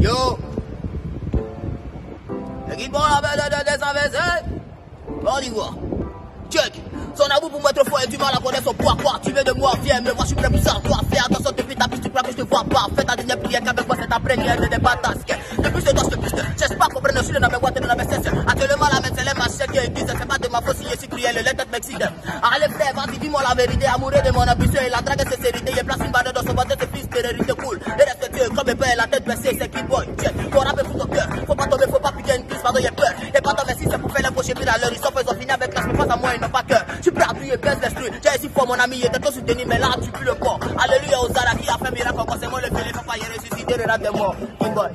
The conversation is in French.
Yo. L'équipement la de des On y voit. Check. Son amour pour moi trop fort et du mal à connaître son poids quoi Tu veux de moi, viens mais moi je suis prêt pour ça. Toi fais attention depuis ta piste, tu crois que je te vois pas. Fais ta dernière prière qu'avec moi c'est ta première de des batasques Depuis ce temps je piste, j'espère qu'on prenne le navire de la cesse Actuellement la main c'est les machines qui disent C'est pas de ma faute si je suis cruel, les têtes m'excitent Allez frère, vas-y dis-moi la vérité. Amoureux de mon ambition et la drague c'est sérénité Il place une barre dans son bâton, c'est fils de cool Et pas si c'est pour faire les poches puis à l'heure Ils sont faisant finir avec la pense à moi ils n'ont pas cœur Tu peux appuyer, baisse l'esprit J'ai ici fort mon ami, était tout soutenu mais là tu pues le corps. Alléluia aux Zara qui a fait miracle c'est moi le fait les papas, il est ressuscité, le rat de mort Kid Boy,